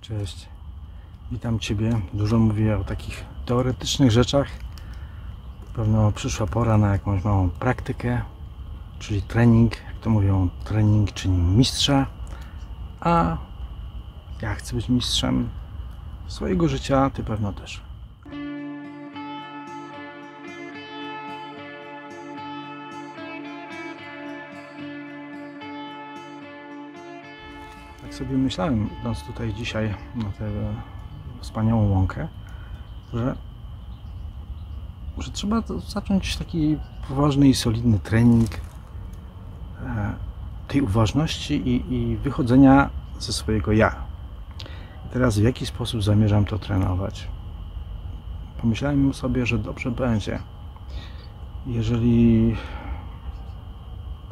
Cześć, witam Ciebie. Dużo mówię o takich teoretycznych rzeczach. Pewno przyszła pora na jakąś małą praktykę, czyli trening. Jak to mówią, trening czyni mistrza. A ja chcę być mistrzem swojego życia, Ty pewno też. Tak sobie myślałem, idąc tutaj dzisiaj na tę wspaniałą łąkę, że, że trzeba zacząć taki poważny i solidny trening e, tej uważności i, i wychodzenia ze swojego ja. I teraz w jaki sposób zamierzam to trenować? Pomyślałem sobie, że dobrze będzie, jeżeli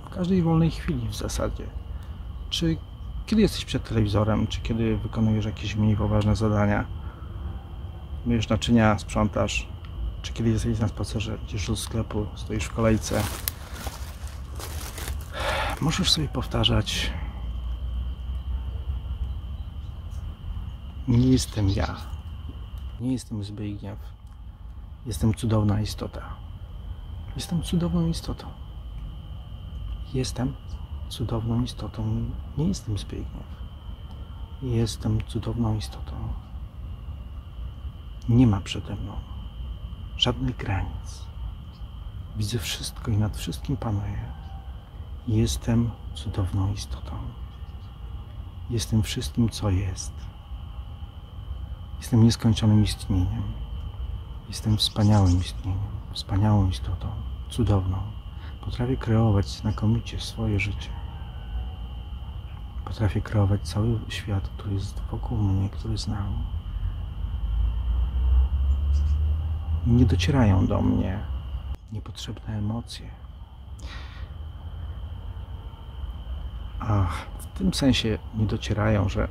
w każdej wolnej chwili w zasadzie, czy kiedy jesteś przed telewizorem, czy kiedy wykonujesz jakieś mniej poważne zadania, myjesz naczynia, sprzątasz, czy kiedy jesteś na spacerze, idziesz do sklepu, stoisz w kolejce, możesz sobie powtarzać. Nie jestem ja, nie jestem Zbigniew, jestem cudowna istota. Jestem cudowną istotą. Jestem cudowną istotą. Nie jestem Zbigniew. Jestem cudowną istotą. Nie ma przede mną żadnych granic. Widzę wszystko i nad wszystkim panuję. Jestem cudowną istotą. Jestem wszystkim, co jest. Jestem nieskończonym istnieniem. Jestem wspaniałym istnieniem, wspaniałą istotą, cudowną. Potrafię kreować znakomicie swoje życie. Potrafię kreować cały świat, który jest wokół mnie, który znam. Nie docierają do mnie niepotrzebne emocje. Ach, w tym sensie nie docierają, że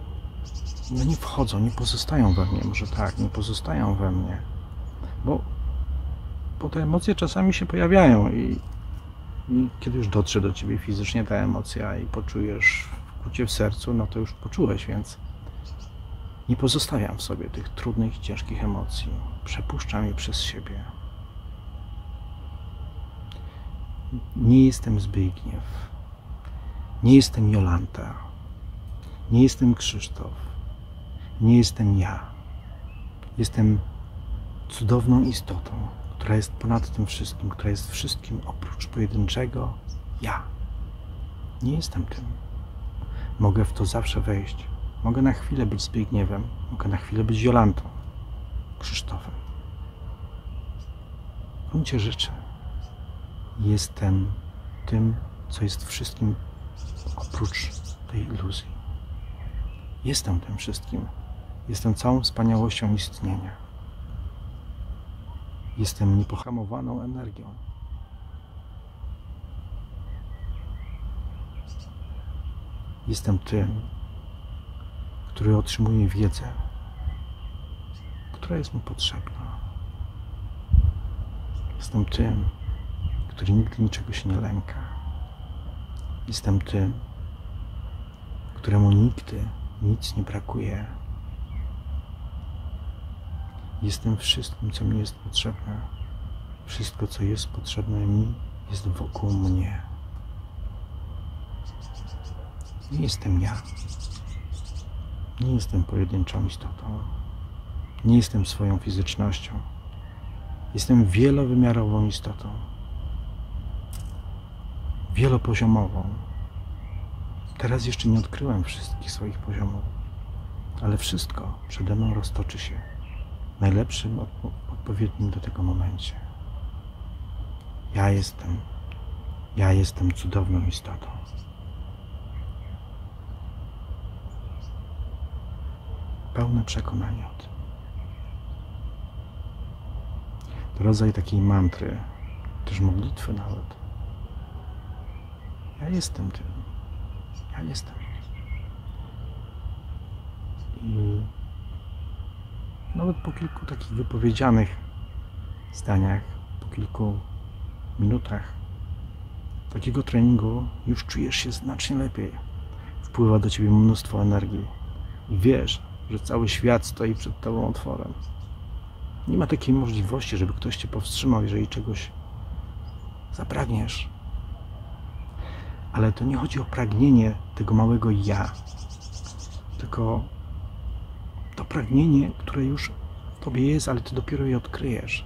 no nie wchodzą, nie pozostają we mnie. Może tak, nie pozostają we mnie. Bo, bo te emocje czasami się pojawiają i kiedy już dotrze do ciebie fizycznie ta emocja i poczujesz wkucie w sercu, no to już poczułeś, więc nie pozostawiam w sobie tych trudnych ciężkich emocji. Przepuszczam je przez siebie. Nie jestem Zbigniew. Nie jestem Jolanta. Nie jestem Krzysztof. Nie jestem ja. Jestem cudowną istotą, która jest ponad tym wszystkim, która jest wszystkim oprócz pojedynczego ja. Nie jestem tym. Mogę w to zawsze wejść. Mogę na chwilę być Zbigniewem, mogę na chwilę być Jolantą, Krzysztofem. W gruncie rzeczy jestem tym, co jest wszystkim oprócz tej iluzji. Jestem tym wszystkim. Jestem całą wspaniałością istnienia. Jestem niepohamowaną energią. Jestem tym, który otrzymuje wiedzę, która jest mu potrzebna. Jestem tym, który nigdy niczego się nie lęka. Jestem tym, któremu nigdy nic nie brakuje. Jestem wszystkim, co mi jest potrzebne. Wszystko, co jest potrzebne mi, jest wokół mnie. Nie jestem ja. Nie jestem pojedynczą istotą. Nie jestem swoją fizycznością. Jestem wielowymiarową istotą. Wielopoziomową. Teraz jeszcze nie odkryłem wszystkich swoich poziomów, ale wszystko przede mną roztoczy się najlepszym, odpo- odpowiednim do tego momencie. Ja jestem, ja jestem cudowną istotą. Pełne przekonanie o tym. To rodzaj takiej mantry, też modlitwy nawet. Ja jestem tym. Ja jestem. I nawet po kilku takich wypowiedzianych zdaniach, po kilku minutach takiego treningu już czujesz się znacznie lepiej. Wpływa do ciebie mnóstwo energii i wiesz, że cały świat stoi przed Tobą otworem. Nie ma takiej możliwości, żeby ktoś Cię powstrzymał, jeżeli czegoś zapragniesz. Ale to nie chodzi o pragnienie tego małego ja, tylko pragnienie, które już w Tobie jest, ale Ty dopiero je odkryjesz.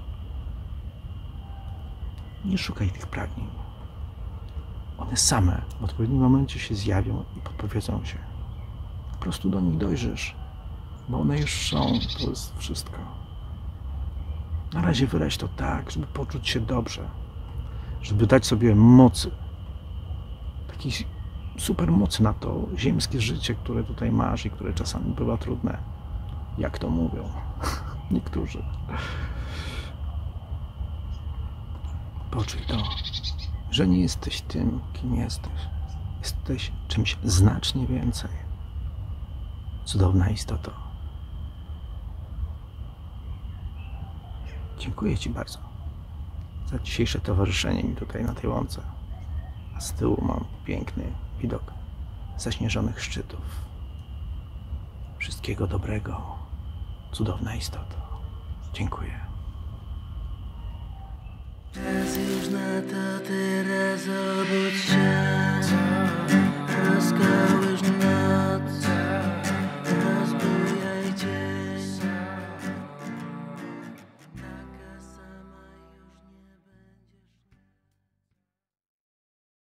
Nie szukaj tych pragnień. One same w odpowiednim momencie się zjawią i podpowiedzą się. Po prostu do nich dojrzysz, bo one już są. To jest wszystko. Na razie wyraź to tak, żeby poczuć się dobrze, żeby dać sobie mocy, takiej super mocy na to ziemskie życie, które tutaj masz i które czasami bywa trudne. Jak to mówią niektórzy. Poczuj to, że nie jesteś tym, kim jesteś. Jesteś czymś znacznie więcej. Cudowna istoto. Dziękuję Ci bardzo za dzisiejsze towarzyszenie mi tutaj na tej łące. A z tyłu mam piękny widok zaśnieżonych szczytów. Wszystkiego dobrego, cudowna istoto. Dziękuję. Czas już na to teraz obudź się